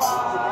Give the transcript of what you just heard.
Bye.